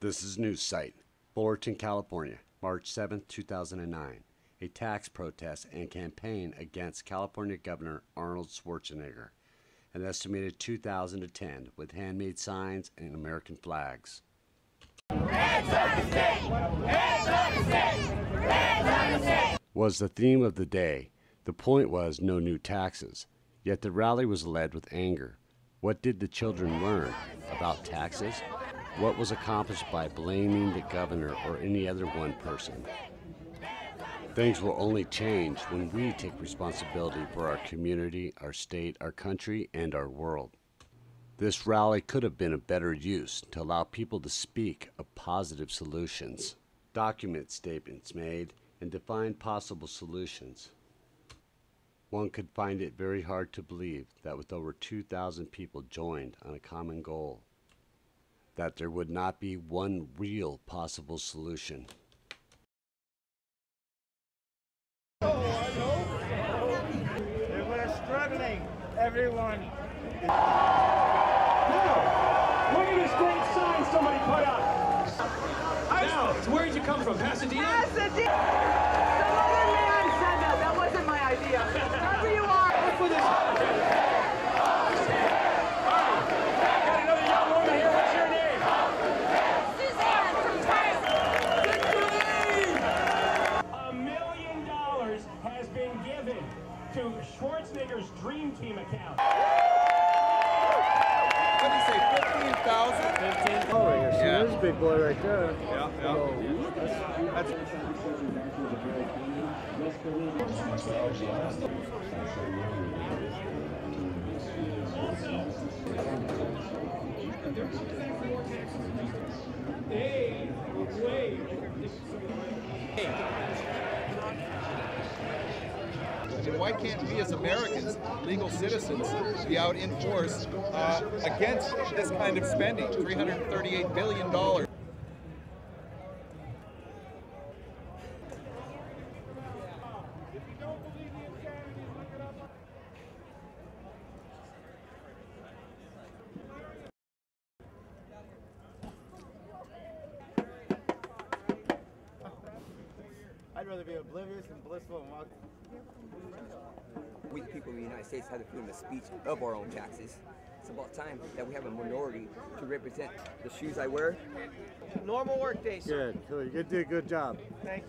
This is News Sight, Fullerton, California, March 7, 2009. A tax protest and campaign against California Governor Arnold Schwarzenegger. An estimated 2,000 attend with handmade signs and American flags. Was the theme of the day. The point was no new taxes. Yet the rally was led with anger. What did the children learn about taxes? What was accomplished by blaming the governor or any other one person? Things will only change when we take responsibility for our community, our state, our country, and our world. This rally could have been a better use to allow people to speak of positive solutions, document statements made, and define possible solutions. One could find it very hard to believe that with over 2,000 people joined on a common goal, that there would not be one real possible solution. We're struggling, everyone. Now, look at this great sign somebody put up. Now, where did you come from? Pasadena? Pasadena. Schwarzenegger's Dream Team account. What did you say, 15,000? 15. Oh, right here. See, there's a big boy right there. Yeah, yeah. Oh. That's, Hey, wait. And why can't we as Americans, legal citizens, be out in force uh, against this kind of spending? $338 billion. Rather be oblivious and blissful and walk. we the people of the United States have the freedom of speech of our own taxes. It's about time that we have a minority to represent the shoes I wear Normal work day, sir. Good, good. You did a good job. Thank